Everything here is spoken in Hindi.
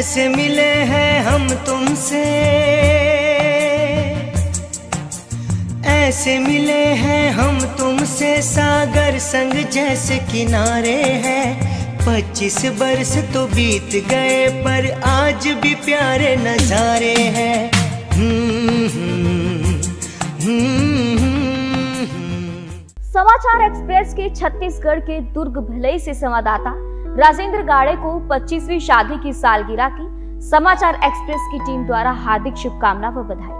ऐसे मिले हैं हम तुमसे? ऐसे मिले हैं हम तुमसे सागर संग जैसे किनारे हैं। पच्चीस बरस तो बीत गए पर आज भी प्यारे नजारे हैं। हम्म, हम्म, हम्म। समाचार एक्सप्रेस के छत्तीसगढ़ के दुर्ग भिलई से संवाददाता राजेंद्र गाड़े को 25वीं शादी की सालगिरह की समाचार एक्सप्रेस की टीम द्वारा हार्दिक शुभकामना व बधाई।